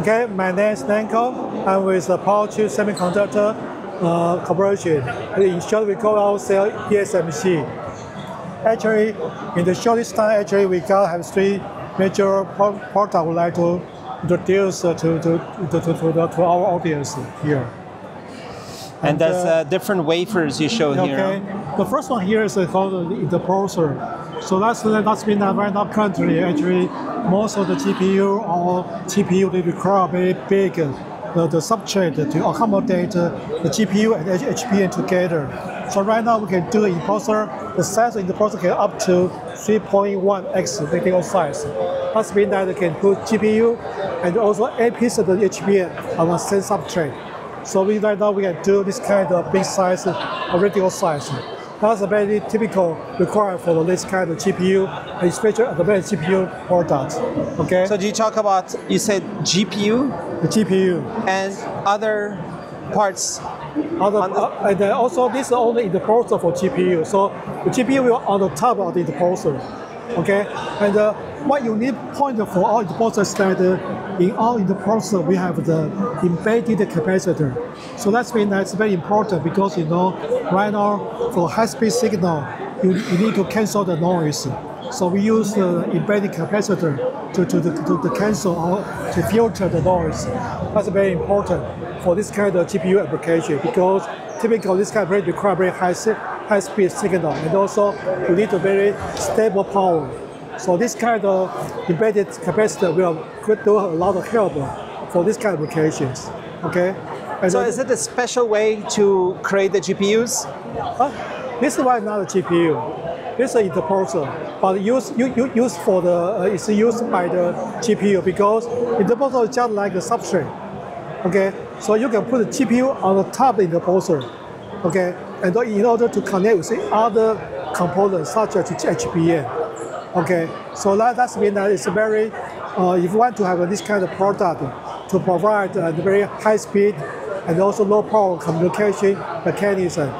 Okay, my name is Nanko. I'm with the Powerchip Semiconductor uh, Corporation. In short, we call ourselves PSMC. Actually, in the shortest time, actually, we got have three major pro- products I would like to introduce uh, to, to, to, to, to, to our audience here. And there's uh, uh, different wafers you show Okay, here. The first one here is called the interposer. So that's that's been uh, right now currently actually most of the GPU or GPU they require very big the, the substrate to accommodate the GPU and H- HBM together. So right now we can do interposer. The size of the interposer can up to 3.1x reticle size. That's mean that you can put GPU and also a piece of the HBM on the same substrate. So we right now we can do this kind of big size, uh, size. That's a very typical requirement for this kind of GPU, especially advanced GPU products. Okay, So do you talk about, you said GPU the GPU. and other parts? Other, the- uh, and then also this is only in the processor for GPU. So the GPU will on the top of the interposer. Okay, and uh, what unique point for our interposer is that uh, in our interposer we have the embedded capacitor. So that's mean that's very important because you know right now for high-speed signal you, you need to cancel the noise. So we use the embedded capacitor to, to, to, to cancel or to filter the noise. That's very important for this kind of GPU application because typically this kind of very require very high, high speed signal and also you need a very stable power. So this kind of embedded capacitor will could do a lot of help for this kind of applications. Okay. And So is it a special way to create the GPUs? uh, this one not a GPU. This is an interposer, but use you, you use for the uh, it's used by the GPU because interposer is just like a substrate. Okay, so you can put the GPU on the top of the interposer. Okay, and in order to connect with the other components such as HBM. Okay, so that that's mean that it's very uh, if you want to have this kind of product to provide a very high speed and also low power communication mechanism,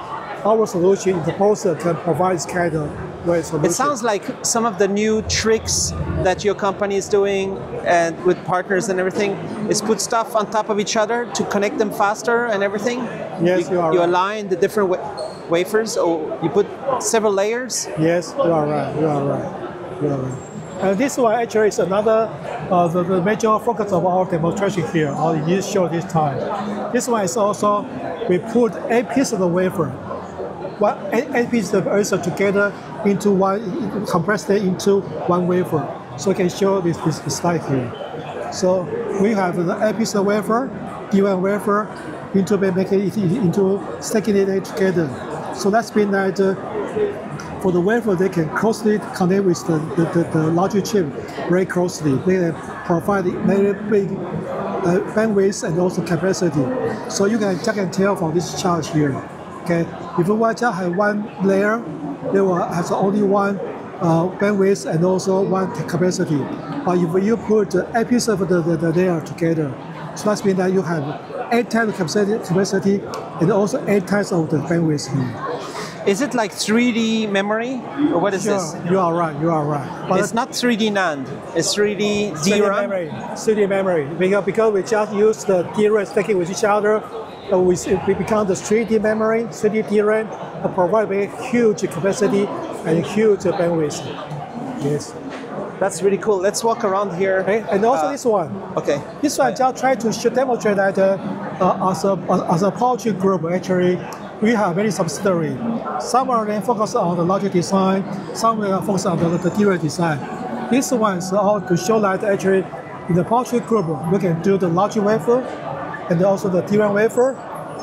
our solution interposer can provide this kind of way solution. It sounds like some of the new tricks that your company is doing and with partners and everything is put stuff on top of each other to connect them faster and everything. Yes, you are You right. align the different wa- wafers or you put several layers. Yes, you are right. You are right. Right. And this one actually is another uh, the, the major focus of our demonstration here, or in this show this time. This one is also we put eight pieces of wafer, one eight, eight pieces of wafer together into one, compressed it into one wafer. So we can show this this slide here. So we have the eight pieces of wafer, D1 wafer, into making it into stacking it together. So that's been that. Uh, for the wafer, they can closely connect with the, the, the, the logic chip very closely. They provide very big uh, bandwidth and also capacity. So you can, you can tell from this chart here. Okay, if you want to have one layer, they will have only one uh, bandwidth and also one capacity. But if you put eight pieces of the, the, the layer together, so that means that you have eight times capacity, capacity and also eight times of the bandwidth here. Is it like 3D memory or what is Sure, this? you are right. You are right. But It's not 3D NAND. It's 3D DRAM? 3D memory. 3D memory. Because, because we just use the DRAM stacking with each other, we, we become the 3D memory, 3D DRAM, provide very huge capacity and huge bandwidth. Yes. That's really cool. Let's walk around here. Okay. And also Uh, this one. Okay. This one just try to show, demonstrate that uh, uh, as a as a Powerchip group, actually, we have many subsidiary. Some of them focus on the logic design, some will focus on the, the DRAM design. This one is all to show that actually, in the Powerchip group, we can do the logic wafer, and also the DRAM wafer,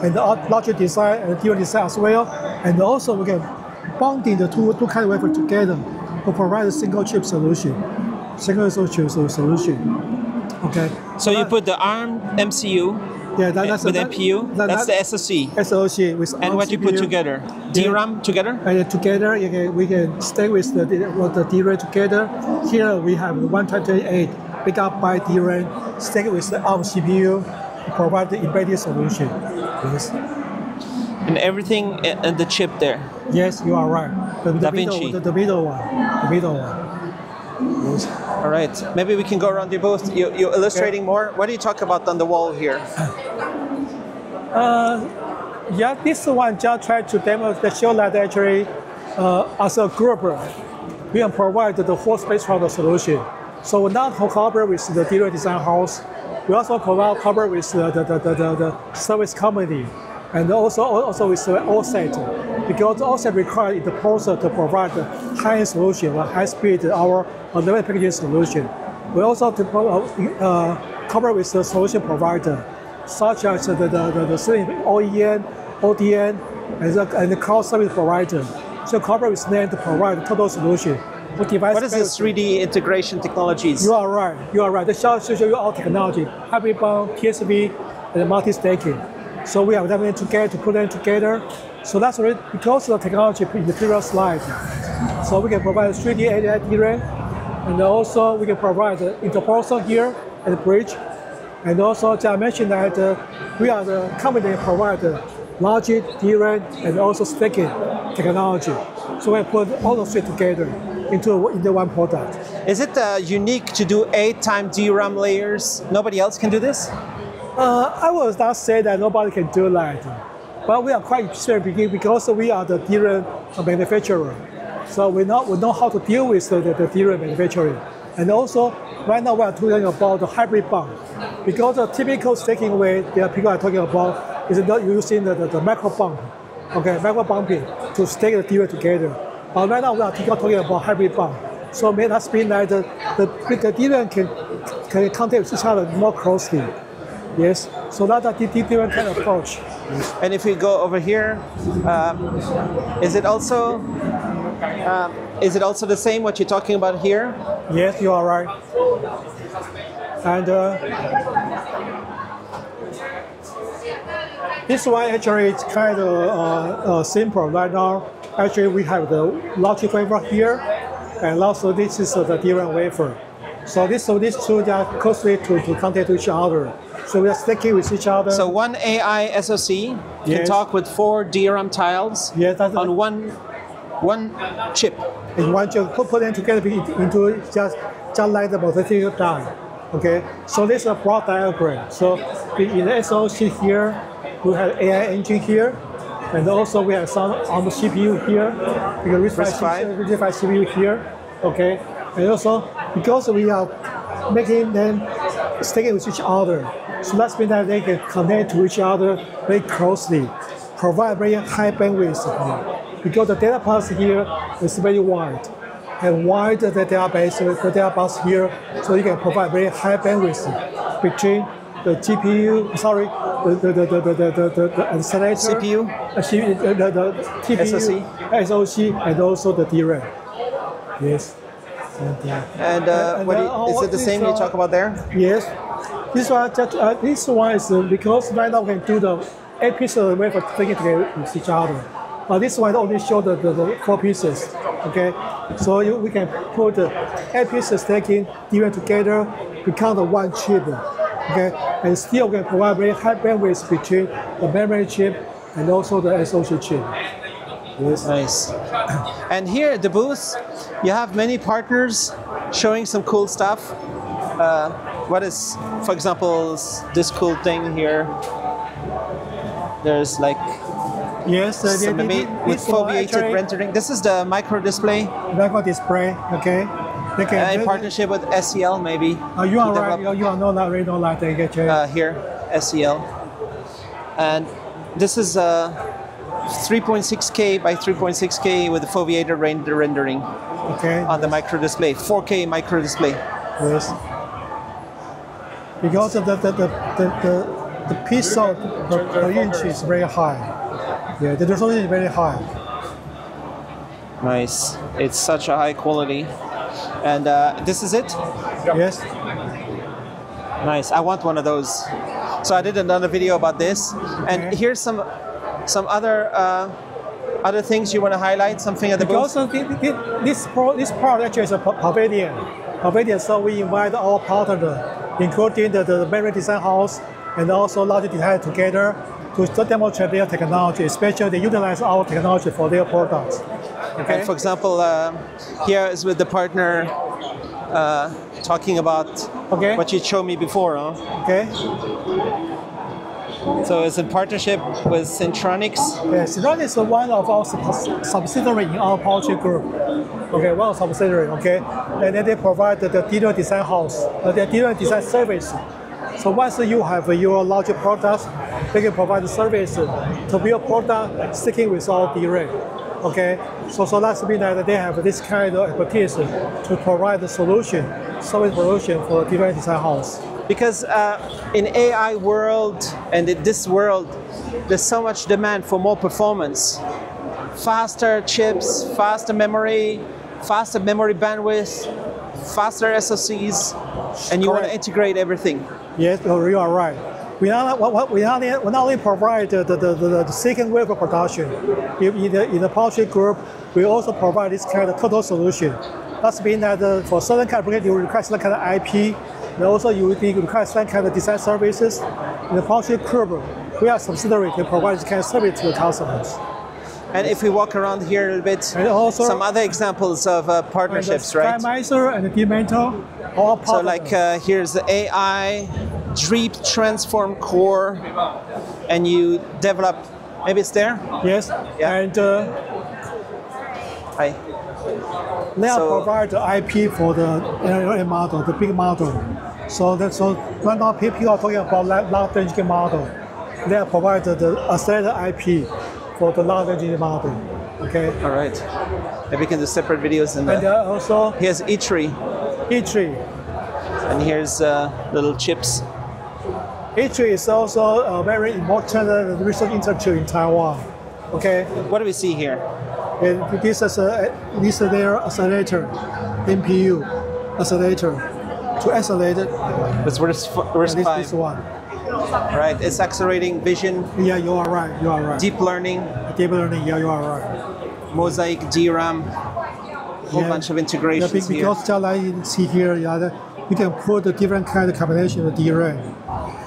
and the logic design and DRAM design as well, and also we can bonding the two two kind of wafer together to provide a single chip solution, single chip solution. Okay. So you put the ARM MCU Yeah, that, that's with that, NPU. that- That's the SoC. SoC with And what you put CPU. together? Yeah. DRAM together? Uh, and together, you can, we can stay with the with the DRAM together. Here we have 128 gigabyte DRAM stay with the ARM CPU provide the embedded solution. Yes, And everything i- in the chip there. yes, you are right. The, the Da middle, Vinci. the, the middle one, the middle one. Yes. All right. Maybe we can go around your booth. You, you're illustrating more. What do you talk about on the wall here? Uh, yeah, this one just try to demonstrate, show that actually, uh, as a group, uh, we can provide the whole spectrum of solution. So not collaborate with the DRAM design house. We also collaborate with the, the, the, the, the, the service company and also also with OSAT because OSAT requires the process to provide the high solution or high speed our advanced packaging solution. We also to, uh, cover with the solution provider such as the, the, the, the OEM, ODM, and the, and the cloud service provider. So cover with them to provide total solution. What is this 3D integration technologies? you are right. You are right. The show show you our technology, hybrid bond, TSV, and multi-staking. So we have them together to put them together. So that's really because of the technology in the previous slide. So we can provide 3D AI DRAM, and also we can provide the interposer here at the bridge. And also, I mentioned that uh, we are the company that provide the logic, DRAM, and also staking technology. So we put all of it together into, into one product. Is it uh, unique to do eight time DRAM layers? Nobody else can do this? Uh, I will not say that nobody can do that, but we are quite beginning because we are the DRAM manufacturer. So we know, we know how to deal with the, the, the DRAM manufacturing. And also, right now we are talking about the hybrid bond. Because the typical staking way that people are talking about is not using the, the, the micro bump, okay, micro bumping to stake the DRAM together. But right now we are talking about hybrid bond. So may that mean that the, the, the DRAM can, can contact each other more closely. Yes, so that's a di- di- different kind of approach. And if we go over here, um, is it also um, is it also the same what you're talking about here? Yes, you are right. And uh, this one actually is kind of uh, uh, simple right now. Actually, we have the logic wafer here, and also this is uh, the DRAM wafer. So this so these two are closely to, to contact each other. So we are sticking with each other. So one AI SoC can talk with four DRAM tiles Yes, on one one chip. and once you put, put them together into just just like the multi die. Okay, so this is a broad diagram. So in in the SoC here, we have AI engine here, and also we have some on the CPU here. We can. RISC-V CPU here. Okay, and also because we are making them sticking with each other, so that means that they can connect to each other very closely, provide very high bandwidth here. Because the data path here is very wide, and wide the database, the data bus here, so you can provide very high bandwidth between the GPU, sorry, the the the the the the, the, the accelerator, CPU? uh, the, the, the TPU, SoC, and also the DRAM. Yes. And, uh, And, uh, And, what uh, you, all is it the same you talk about there? Yes. This one, just, uh, this one is uh, because right now we can do the eight pieces wafer taken together with each other. But this one only show the, the, the four pieces. Okay. So you, we can put the eight pieces taken even together become the one chip. Okay. And still we can provide very high bandwidth between the memory chip and also the SoC chip. Yes. Nice. And here at the booth, you have many partners showing some cool stuff. Uh, what is, for example, this cool thing here? There's like Yes. Uh, some the- the- ama- with foveated rendering. This is the micro display Micro display. Okay. They can, uh, in they- partnership with SEL, maybe. Uh, you are right. You, you are not already know that they get Uh, here, SEL. And this is uh, 3.6K by 3.6K with the foveated render rendering okay. on the micro display, 4K micro display. Yes. Because of the the the the, the, the pixel per, per inch is very high. Yeah, the resolution is very high. Nice. It's such a high quality. And uh, this is it? Yes. Nice. I want one of those. So I did another video about this. And Okay. here's some some other uh, other things you want to highlight. Something at the Because booth. of the, this this product actually is a pa- pavilion. Pavilion. So we invite our partner, including the, the memory design house and also logic design together to demonstrate their technology, especially they utilize our technology for their products. Okay. And for example, uh, here is with the partner uh, talking about Okay. what you showed me before, huh? Okay. So it's in partnership with Centronics. Yes, Syntronic is one of our sub- subsidiary in our Powerchip group. Okay, one subsidiary. Okay, and then they provide the, the design house, uh, the dealer design service. So once you have your larger products, they can provide the service to build product sticking with our dealer. Okay, so so that's mean that they have this kind of expertise to provide the solution, service solution for dealer design house. Because uh, in AI world and in this world, there's so much demand for more performance, faster chips, faster memory, faster memory bandwidth, faster SoCs, and you want to integrate everything. Yes, you are right. We not, we not, we not only provide the, the, the, the, the second wave of production. In, in the, in the Powerchip group, we also provide this kind of total solution. That's mean that uh, for certain kind of application, you require certain kind of IP, and also you require certain kind of design services. In the Powerchip group, we are subsidiary to provide this kind of service to the customers. And if we walk around here a little bit, And also- some other examples of uh, partnerships, right? And the Dementor, all So like uh, here's the AI Dreep Transform Core, and you develop. Maybe it's there. yes, yeah. and uh, Hi. They are So- provide the IP for the LLM model, the big model. So that so right now people are talking about la- large language model. They are provide the, accelerated IP for the large language model. Okay, All right. Maybe we can do separate videos in and the. also Here's ITRI, ITRI. and here's uh, little chips. ITRI is also a very important research institute in Taiwan. Okay, What do we see here? and this is a this is their accelerator, NPU accelerator to accelerate it. It's where's, where's This, this one. Right. It's accelerating vision, Yeah, you are right. You are right. deep learning, Deep learning. Yeah, you are right. mosaic DRAM, whole Yeah. bunch of Yeah, integrations here. because like see here, yeah, you can put a different kind of combination of DRAM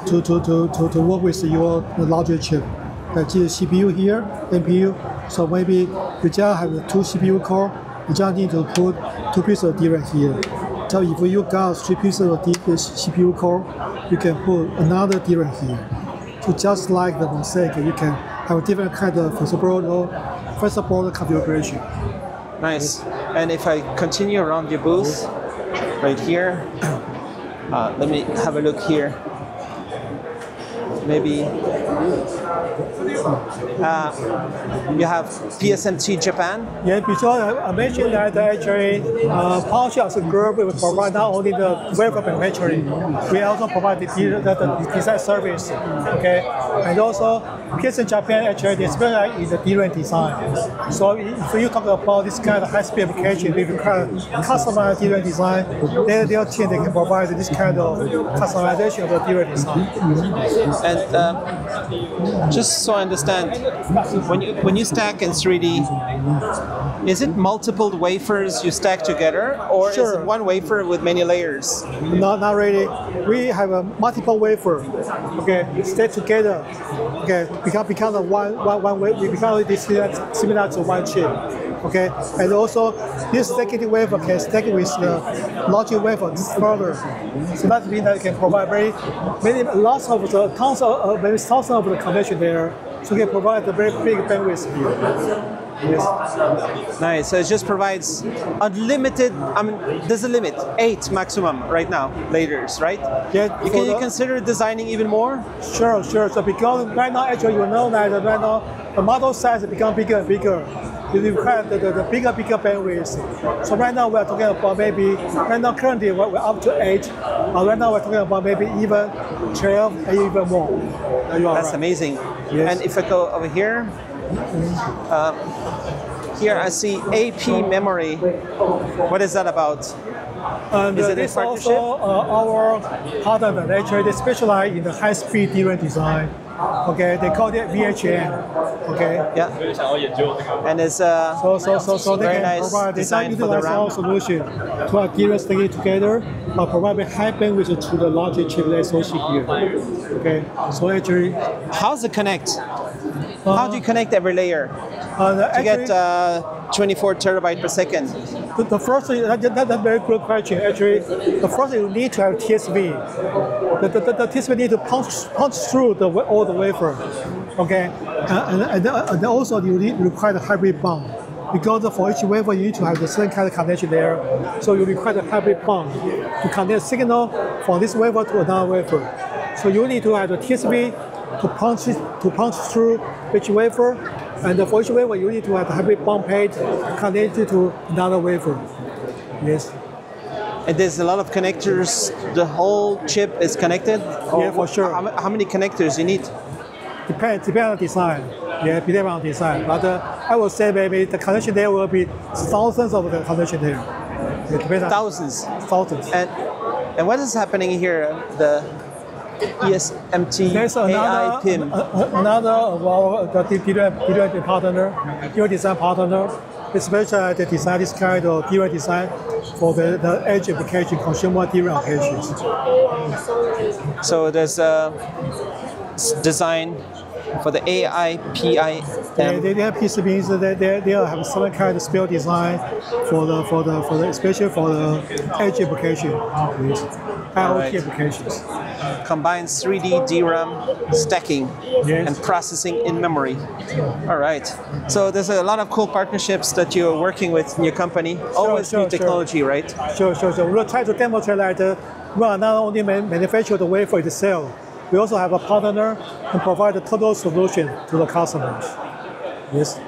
to, to, to, to, to work with your the logic chip. Like the CPU here, NPU. So maybe you just have two CPU core, you just need to put two pieces of DRAM here. So if you got three pieces of CPU core, you can put another DRAM here. So just like the mosaic, you can have a different kind of flexible, flexible configuration. Nice. And if I continue around your booth, right here, uh, let me have a look here. Maybe uh, you have PSMT Japan. Yeah, because I mentioned that actually uh, Powerchip as a group will provide not only the web manufacturing, we also provide the, the, design service, okay, and also PSMT Japan actually they specialize in the DRAM design. So if you talk about this kind of high-speed application, we require customized DRAM design. Their, their team they can provide this kind of customization of the DRAM design. And uh, just so I understand, when you when you stack in 3D, is it multiple wafers you stack together, or is it one wafer with many layers? Not, not really. We have a multiple wafer, okay, stay together, okay, become become a one one one way. We become this similar similar to one chip, okay, and also this second wafer can stack with the logic wafer further. So that means that it can provide very many lots of the tons of uh, maybe thousands of the connection there, so it can provide a very big bandwidth here. Yes. Nice. So it just provides unlimited. I mean, there's a limit, eight maximum right now. Layers, right? Yeah, You can you consider designing even more? Sure, sure. So because right now, actually, you know that right now the model size become bigger and bigger. You require the, the, the bigger, bigger bandwidth. So right now we are talking about maybe right now currently we're, we're up to eight. Uh, right now we're talking about maybe even twelve and even more. Uh, you are That's right. amazing. Yes. And if I go over here, um, here I see AP memory. What is that about? And Is uh, it this partnership? also uh, our partner that actually they specialize in the high-speed DRAM design. Okay, they call it VHM. Okay. Yeah. And it's uh, So, so, so, so they can nice provide, they design can for the utilize our solution to DRAM sticking together, but provide a high bandwidth to the logic chip SoC here. Okay, so actually, how's it connect? How do you connect every layer? Uh, to actually, get uh, 24 terabyte per second? the, the first thing, that, that, that's a very good question. Actually, the first thing you need to have TSV. The, the, the, the TSV need to punch, punch through the, all the wafer. Okay, and, and, and, then- and also you need require the hybrid bond. Because for each wafer you need to have the same kind of connection there, so you require the hybrid bond to connect signal from this wafer to another wafer. So you need to have the TSV to punch to punch through each wafer, and for each wafer you need to have a hybrid bond plate connected to another wafer. Yes. And there's a lot of connectors. The whole chip is connected. Yeah, for sure. How, how many connectors you need? Depend depend on design. Yeah, depend on design. But uh, I would say maybe the connection there will be thousands of the connection there. Yeah, Thousands. thousands. And and what is happening here? The ESMT There's AI another PIM. a- a- another of our the DRAM, partner, DRAM design partner, especially the design this kind of DRAM design for the, the edge application, consumer DRAM applications. So there's a design for the AI They, PIM. they, they have PCBs. They, they, they have some kind of spell design for the for the for the especially for the edge application. IoT Alright. applications. Combines 3D DRAM stacking Yes. and processing in memory. All right. So there's a lot of cool partnerships that you're working with in your company. Always sure, new sure. technology, right? Sure, sure, sure. We'll try to demonstrate that uh, we are not only man- manufacture the wafer itself, we also have a partner and provide a total solution to the customers. Yes.